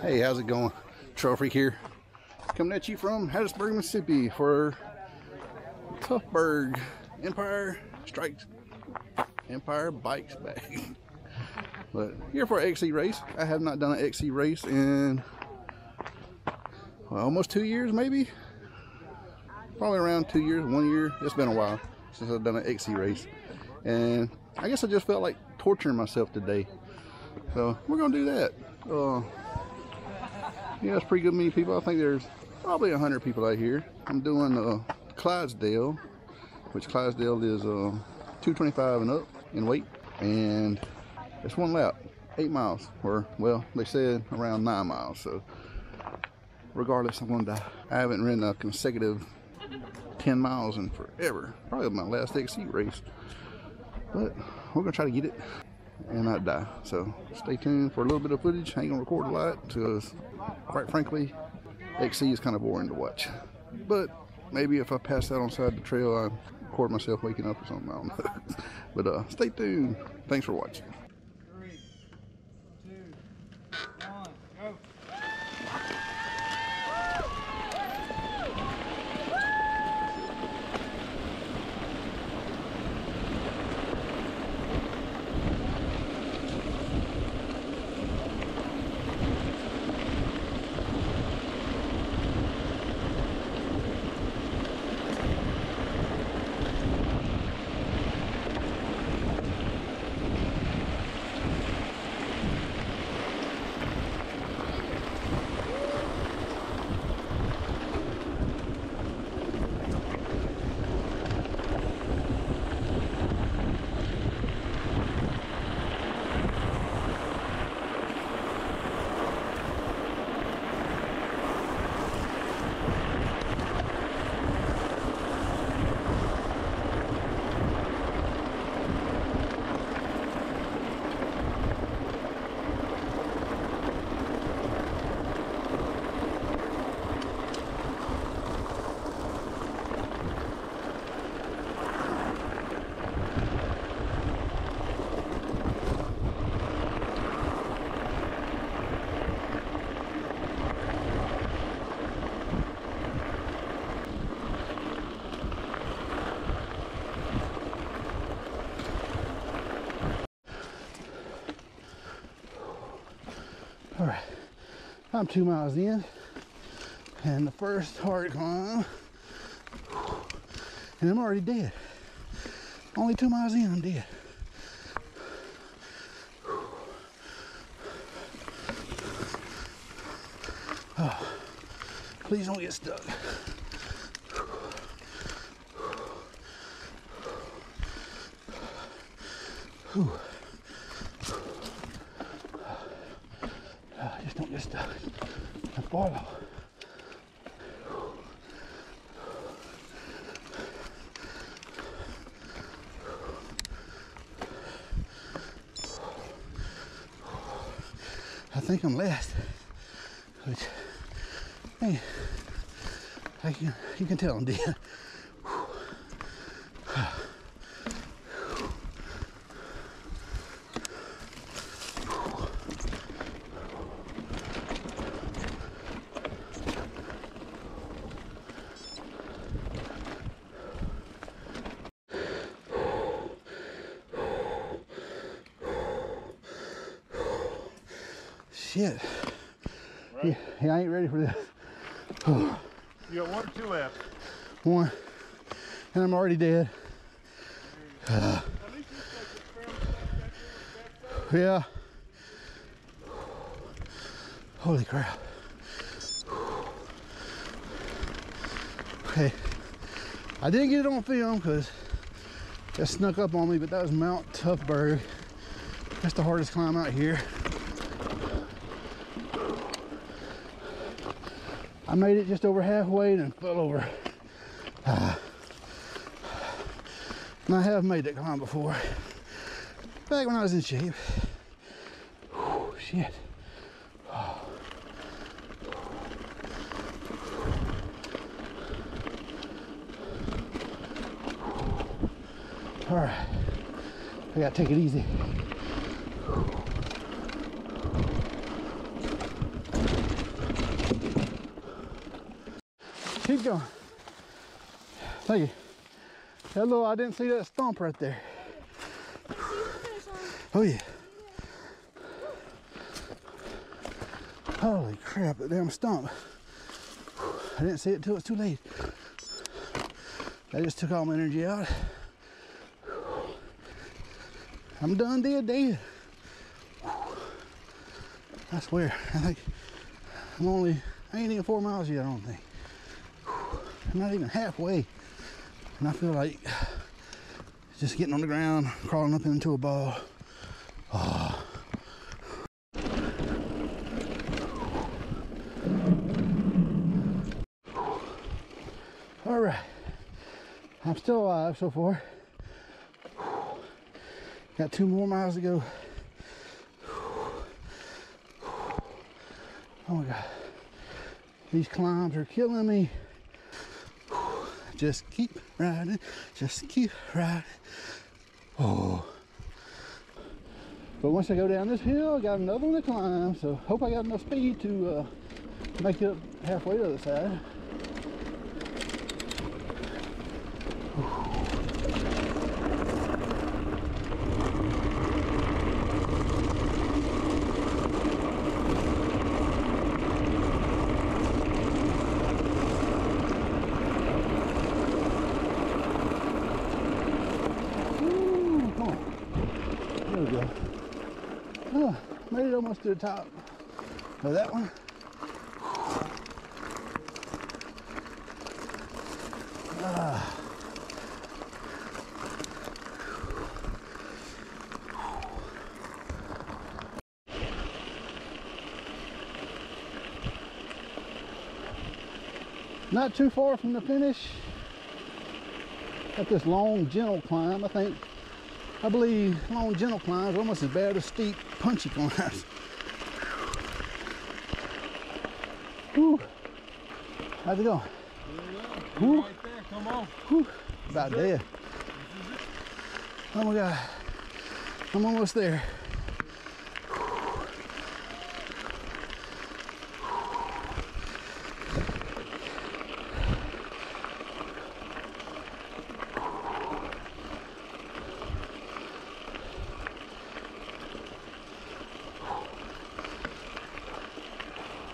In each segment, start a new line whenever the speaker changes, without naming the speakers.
Hey, how's it going? Trail Freak here. Coming at you from Hattiesburg, Mississippi for Tuffburg Empire Strikes Empire Bikes Back. but here for an XC race. I have not done an XC race in well, almost two years, maybe. Probably around two years, one year. It's been a while since I've done an XC race. And I guess I just felt like torturing myself today. So we're gonna do that. Uh, yeah, it's pretty good many people. I think there's probably a hundred people out here. I'm doing uh, Clydesdale, which Clydesdale is uh, 225 and up in weight, and it's one lap, eight miles, or well, they said around nine miles. So regardless, I'm gonna die. I haven't ridden a consecutive 10 miles in forever. Probably my last XC race, but we're gonna try to get it and not die. So stay tuned for a little bit of footage. I ain't gonna record a lot because, quite frankly, XC is kind of boring to watch. But maybe if I pass out on side the trail, I record myself waking up or something. I don't know. but uh, stay tuned. Thanks for watching. I'm two miles in, and the first hard climb, and I'm already dead. Only two miles in, I'm dead. Oh, please don't get stuck. Whew. Just don't get stuck. And. I think I'm last, which, hey, I can, you can tell I'm dead. Shit. Yeah, yeah, I ain't ready for this.
You got one or two left.
One, and I'm already dead. yeah. Holy crap. Okay. I didn't get it on film because that snuck up on me, but that was Mount Tuffburg. That's the hardest climb out here. Made it just over halfway and then fell over. Ah. And I have made that climb before. Back when I was in shape. Whew, shit. All right. I gotta take it easy. Going. Thank you. Hello, I didn't see that stump right there. Oh yeah. Holy crap, that damn stump. I didn't see it till it's too late. I just took all my energy out. I'm done dead dead. I swear, I think I'm only, I ain't even four miles yet, I don't think. I'm not even halfway. And I feel like just getting on the ground, crawling up into a ball. Oh. All right, I'm still alive so far. Got two more miles to go. Oh my God. These climbs are killing me. Just keep riding. Just keep riding. Oh. But once I go down this hill, I got another one to climb. So hope I got enough speed to uh, make it halfway to the other side. Ooh, come on. There we go. Oh, made it almost to the top of that one. Ah. Not too far from the finish. Got this long, gentle climb. I think, I believe long, gentle climbs are almost as bad as steep, punchy climbs. Whew. How's it going?
Right there, come on.
About dead. Oh my God. I'm almost there.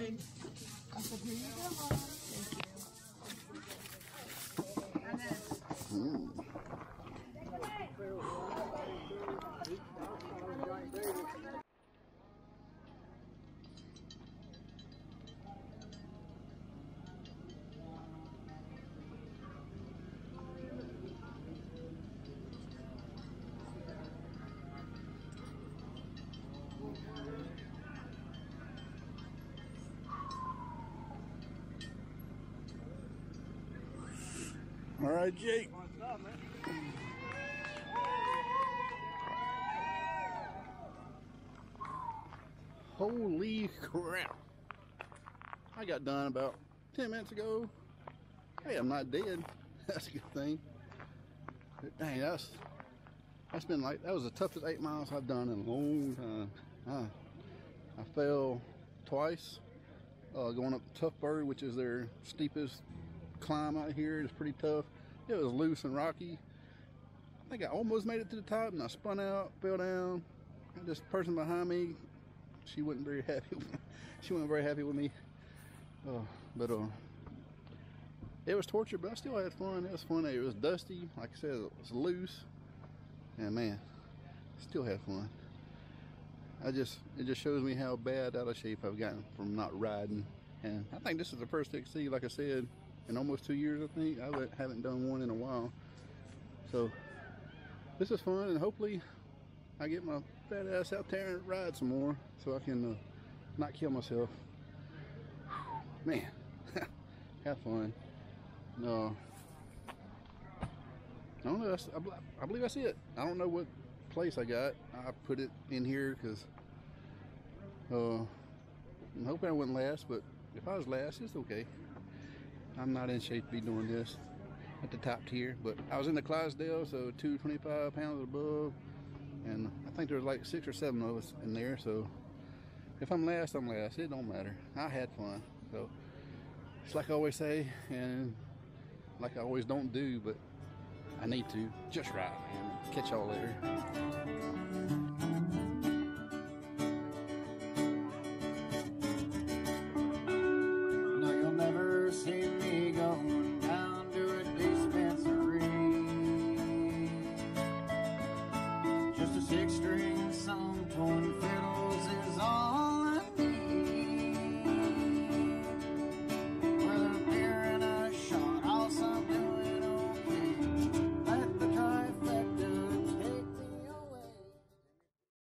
Whew. Oh. All right, Jake. Holy crap. I got done about 10 minutes ago. Hey, I'm not dead. That's a good thing. But dang, that's that's been like that was the toughest eight miles I've done in a long time. Uh, I fell twice uh, going up Tuffburg, which is their steepest climb out here. It's pretty tough. It was loose and rocky. I think I almost made it to the top and I spun out, fell down. And this person behind me, she wasn't very happy. She wasn't very happy with me. Uh, but uh, it was torture, but I still had fun. It was fun. It was dusty. Like I said, it was loose. And man, still had fun. I just, it just shows me how bad out of shape I've gotten from not riding. And I think this is the first XC, like I said, in almost two years, I think. I haven't done one in a while. So this is fun and hopefully I get my fat ass out there and ride some more so I can uh, not kill myself. Man, have fun. No, I don't know. I, I believe that's it. I don't know what place I got. I put it in here because uh, I'm hoping I wouldn't last, but if I was last, it's okay. I'm not in shape to be doing this at the top tier, but I was in the Clydesdale, so 225 pounds above, and I think there was like six or seven of us in there, so if I'm last, I'm last. It don't matter. I had fun, so it's like I always say, and like I always don't do, but I need to. Just right, man. Catch y'all later.
String on torn